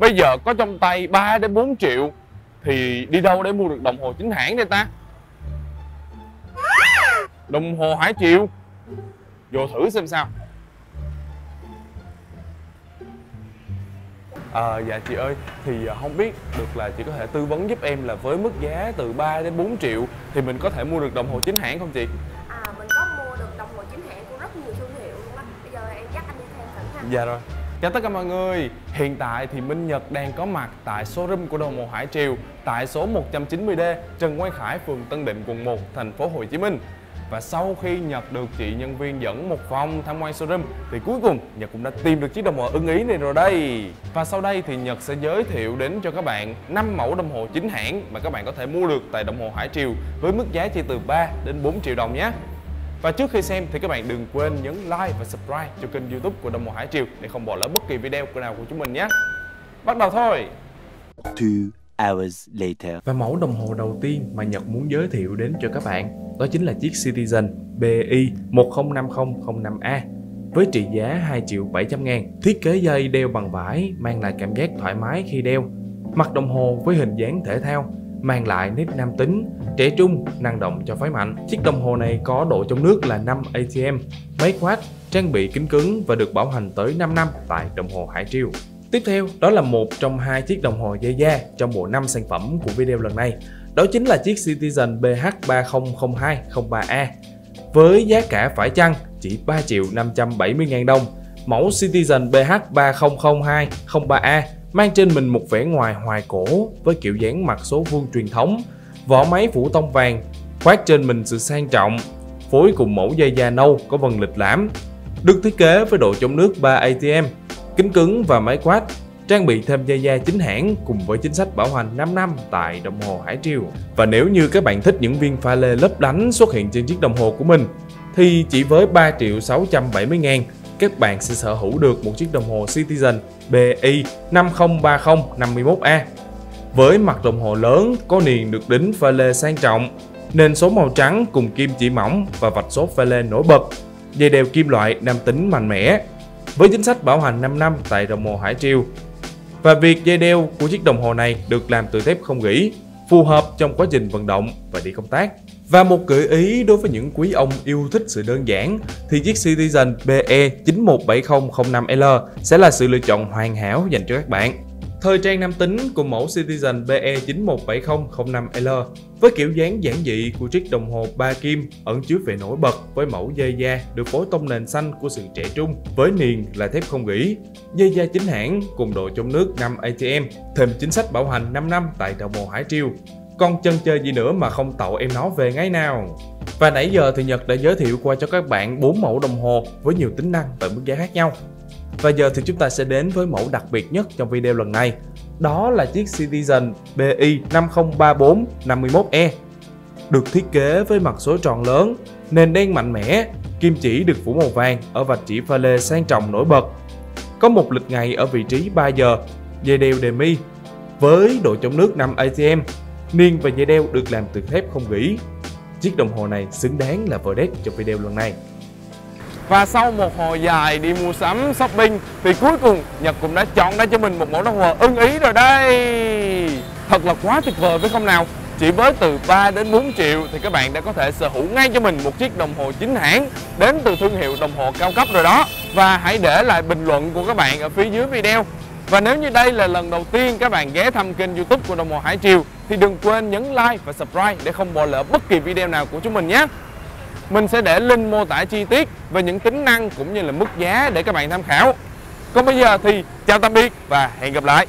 Bây giờ có trong tay 3 đến 4 triệu Thì đi đâu để mua được đồng hồ chính hãng đây ta? Đồng hồ Hải Triều. Vô thử xem sao. À, dạ chị ơi, thì à, không biết được là chị có thể tư vấn giúp em là với mức giá từ 3 đến 4 triệu thì mình có thể mua được đồng hồ chính hãng không chị? À, mình có mua được đồng hồ chính hãng của rất nhiều thương hiệu luôn á. Bây giờ em dắt anh đi thêm thử ha Dạ rồi. Chào tất cả mọi người, hiện tại thì Minh Nhật đang có mặt tại showroom của đồng hồ Hải Triều tại số 190D Trần Quang Khải, phường Tân Định, quận 1, thành phố Hồ Chí Minh. Và sau khi Nhật được chị nhân viên dẫn một vòng tham quan showroom thì cuối cùng Nhật cũng đã tìm được chiếc đồng hồ ưng ý này rồi đây. Và sau đây thì Nhật sẽ giới thiệu đến cho các bạn 5 mẫu đồng hồ chính hãng mà các bạn có thể mua được tại đồng hồ Hải Triều với mức giá chỉ từ 3 đến 4 triệu đồng nhé. Và trước khi xem thì các bạn đừng quên nhấn like và subscribe cho kênh youtube của Đồng Hồ Hải Triều để không bỏ lỡ bất kỳ video nào của chúng mình nhé. Bắt đầu thôi! Two hours later. Và mẫu đồng hồ đầu tiên mà Nhật muốn giới thiệu đến cho các bạn đó chính là chiếc Citizen BI 105005A với trị giá 2 triệu 700 ngàn. Thiết kế dây đeo bằng vải mang lại cảm giác thoải mái khi đeo. Mặt đồng hồ với hình dáng thể thao mang lại nét nam tính, trẻ trung, năng động cho phái mạnh. Chiếc đồng hồ này có độ chống nước là 5 ATM, máy quát, trang bị kính cứng và được bảo hành tới 5 năm tại đồng hồ Hải Triều. Tiếp theo, đó là một trong hai chiếc đồng hồ dây da trong bộ 5 sản phẩm của video lần này. Đó chính là chiếc Citizen BH300203A với giá cả phải chăng chỉ 3 triệu 570 ngàn đồng. Mẫu Citizen BH300203A mang trên mình một vẻ ngoài hoài cổ với kiểu dáng mặt số vuông truyền thống, vỏ máy phủ tông vàng, khoác trên mình sự sang trọng, phối cùng mẫu dây da nâu có vân lịch lãm, được thiết kế với độ chống nước 3 ATM, kính cứng và máy quát, trang bị thêm dây da chính hãng cùng với chính sách bảo hành 5 năm tại đồng hồ Hải Triều. Và nếu như các bạn thích những viên pha lê lấp lánh xuất hiện trên chiếc đồng hồ của mình, thì chỉ với 3 triệu 670 ngàn, các bạn sẽ sở hữu được một chiếc đồng hồ Citizen BI 503051A. Với mặt đồng hồ lớn có niền được đính pha lê sang trọng, nền số màu trắng cùng kim chỉ mỏng và vạch số pha lê nổi bật, dây đeo kim loại nam tính mạnh mẽ. Với chính sách bảo hành 5 năm tại đồng hồ Hải Triều, và việc dây đeo của chiếc đồng hồ này được làm từ thép không gỉ, phù hợp trong quá trình vận động và đi công tác. Và một gợi ý đối với những quý ông yêu thích sự đơn giản thì chiếc Citizen BE 917005L sẽ là sự lựa chọn hoàn hảo dành cho các bạn. Thời trang nam tính của mẫu Citizen BE 917005L với kiểu dáng giản dị của chiếc đồng hồ ba kim ẩn chứa vẻ nổi bật với mẫu dây da được phối tông nền xanh của sự trẻ trung với niền là thép không gỉ, dây da chính hãng cùng độ chống nước 5 ATM, thêm chính sách bảo hành 5 năm tại đồng hồ Hải Triều. Còn chân chơi gì nữa mà không tậu em nó về ngay nào. Và nãy giờ thì Nhật đã giới thiệu qua cho các bạn 4 mẫu đồng hồ với nhiều tính năng và mức giá khác nhau. Và giờ thì chúng ta sẽ đến với mẫu đặc biệt nhất trong video lần này. Đó là chiếc Citizen BI 503451E. Được thiết kế với mặt số tròn lớn, nền đen mạnh mẽ, kim chỉ được phủ màu vàng ở vạch chỉ pha lê sang trọng nổi bật. Có một lịch ngày ở vị trí 3 giờ, dây đeo đề mi với độ chống nước 5 ATM. Niên và dây đeo được làm từ thép không gỉ. Chiếc đồng hồ này xứng đáng là verdict trong video lần này. Và sau một hồi dài đi mua sắm, shopping, thì cuối cùng Nhật cũng đã chọn ra cho mình một mẫu đồng hồ ưng ý rồi đây. Thật là quá tuyệt vời phải không nào? Chỉ với từ 3 đến 4 triệu thì các bạn đã có thể sở hữu ngay cho mình một chiếc đồng hồ chính hãng đến từ thương hiệu đồng hồ cao cấp rồi đó. Và hãy để lại bình luận của các bạn ở phía dưới video. Và nếu như đây là lần đầu tiên các bạn ghé thăm kênh youtube của Đồng hồ Hải Triều thì đừng quên nhấn like và subscribe để không bỏ lỡ bất kỳ video nào của chúng mình nhé. Mình sẽ để link mô tả chi tiết về những tính năng cũng như là mức giá để các bạn tham khảo. Còn bây giờ thì chào tạm biệt và hẹn gặp lại.